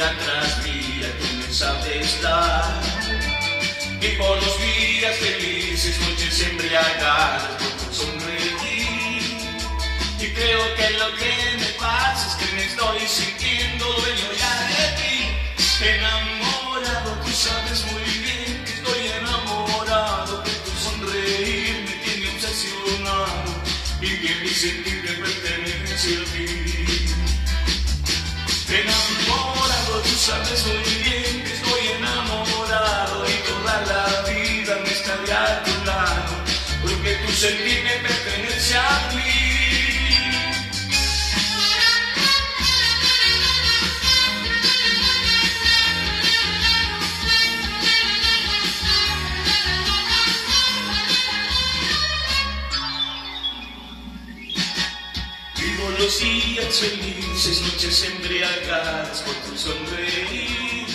día tras día tú me sabes dar. Y por los días felices, noches embriagadas, por tu sonreír. Y creo que lo que me pasa es que me estoy sintiendo dueño ya de ti. Enamorado, tú sabes muy bien que estoy enamorado, que tu sonreír me tiene obsesionado y que mi sentir me pertenece a ti. Enamorado, tú sabes los días felices, noches embriagadas por tu sonreír.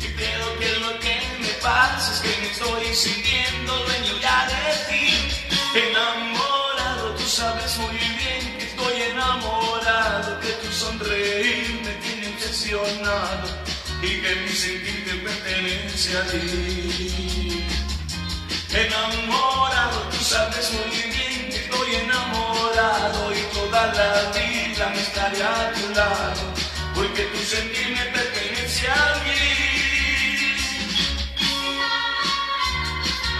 Y creo que lo que me pasa es que me estoy sintiendo dueño ya de ti. Enamorado, tú sabes muy bien que estoy enamorado, que tu sonreír me tiene obsesionado y que mi sentir te pertenece a ti. Enamorado, tú sabes muy bien que estoy enamorado y la vida me estaré a tu lado, porque tu sentir me pertenece a mí.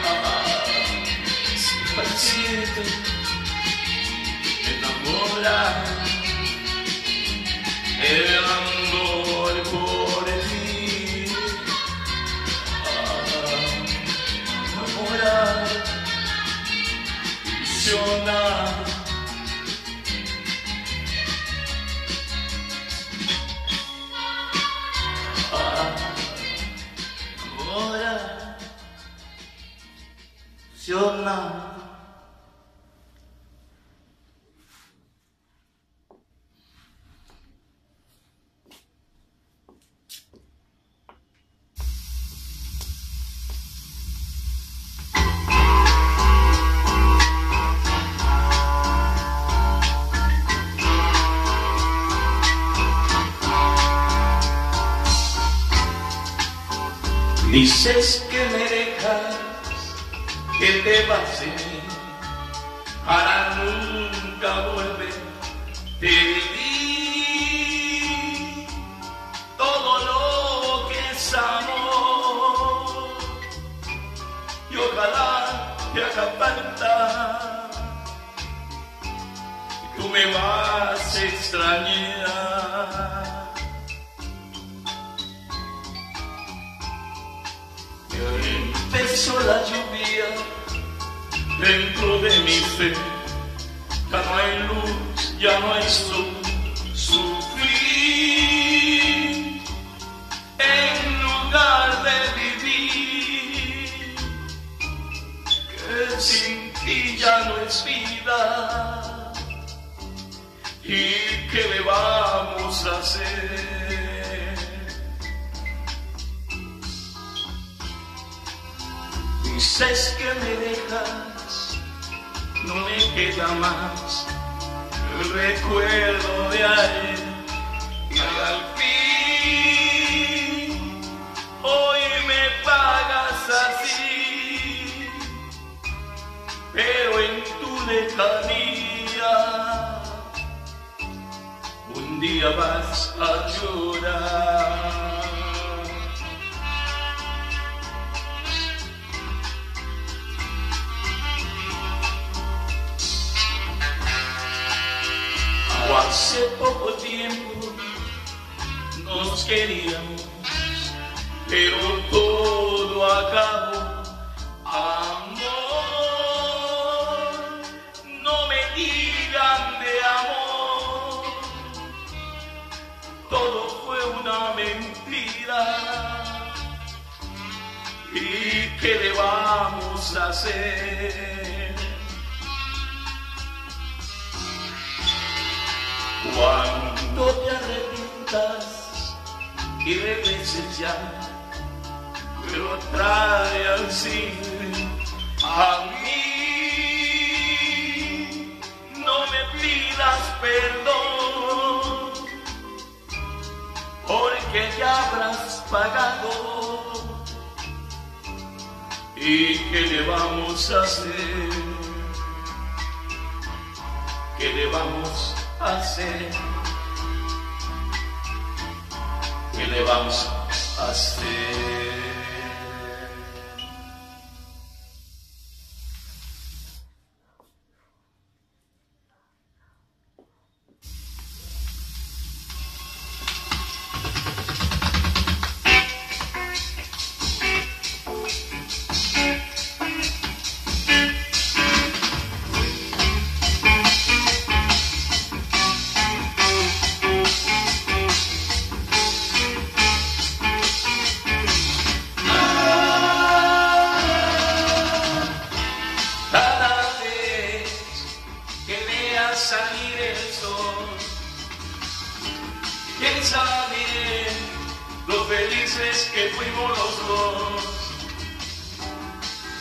Ah, siempre enamorado, el ilusionado. Dices que me dejas, que te vas de mí, para nunca volver. Te di todo lo que es amor y ojalá te haga falta. Tú me vas a extrañar. Empezó la lluvia dentro de mi fe. Ya no hay luz, ya no hay sol. En lugar de vivir. Que sin ti ya no es vida. ¿Y qué le vamos a hacer? Dices que me dejas, no me queda más el recuerdo de ayer. Y al fin, hoy me pagas así, pero en tu lejanía, un día vas a llorar. Hace poco tiempo nos queríamos, pero todo acabó. Amor, no me digan de amor, todo fue una mentira. ¿Y qué le vamos a hacer? Cuando te arrepientas y regreses ya, pero trae al cine a mí. No me pidas perdón, pagado. ¿Y qué le vamos a hacer? Hacer? ¿Qué le vamos a hacer?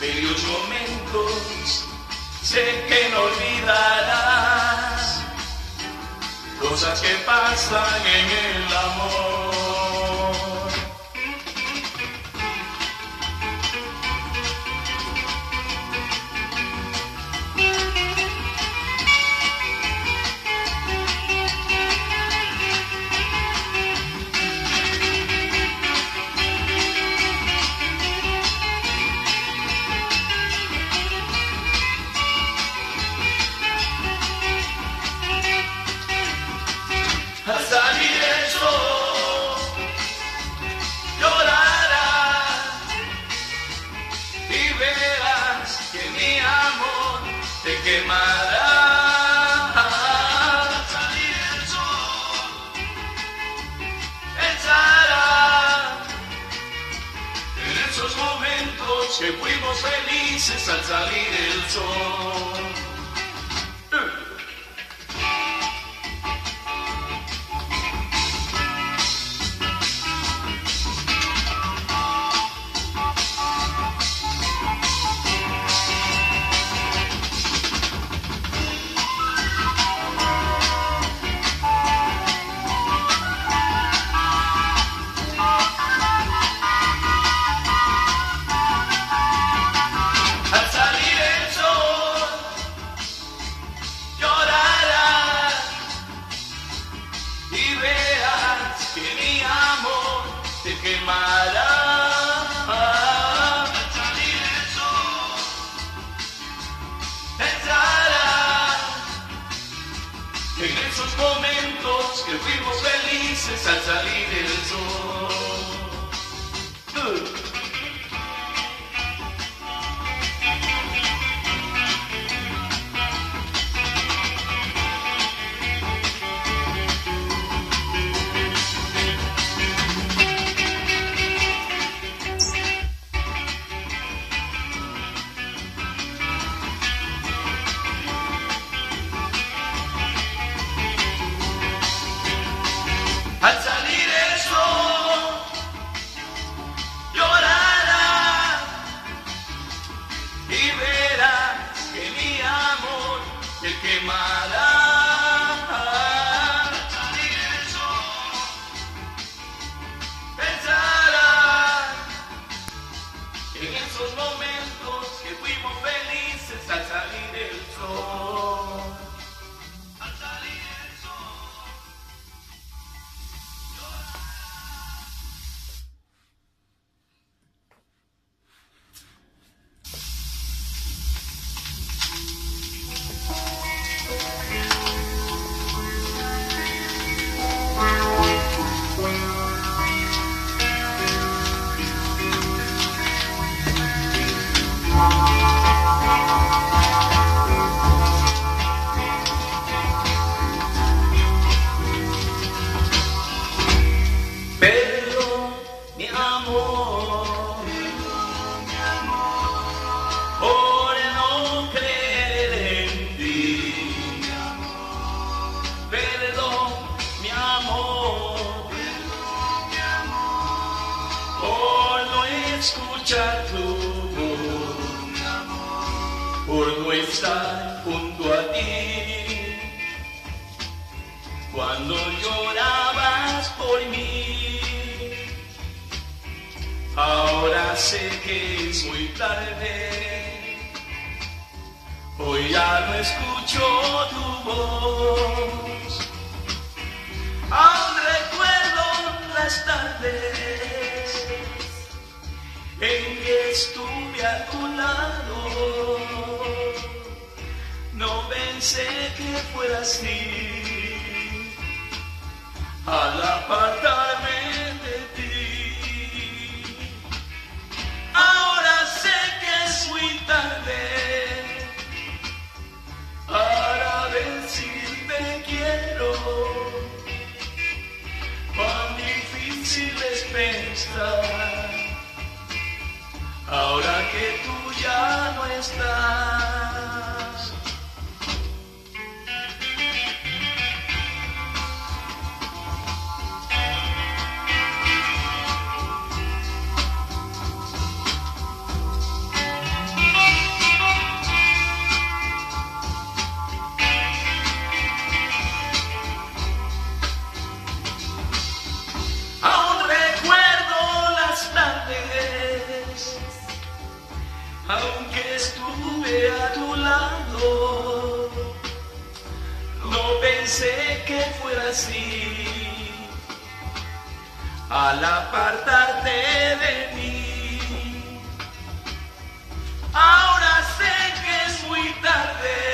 bellos momentos, sé que no olvidarás cosas que pasan en el amor. quemará al salir el sol, echará en esos momentos que fuimos felices al salir el sol. faces as I it. muchacho por no estar junto a ti. Cuando llorabas por mí, ahora sé que es muy tarde. Hoy ya no escucho tu voz. Aún recuerdo las tardes en que estuve a tu lado. No pensé que fuera así. Al apartarme de ti. Ahora sé que es muy tarde para decirte quiero. Cuán difícil es pensar ahora que tú ya no estás. Pensé que fuera así. Al apartarte de mí, ahora sé que es muy tarde